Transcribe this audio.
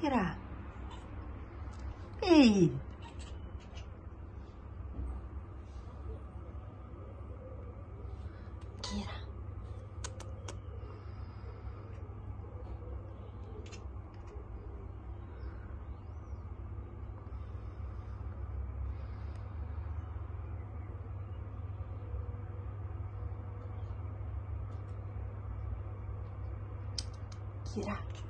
Kira. Ei. Kira. Kira.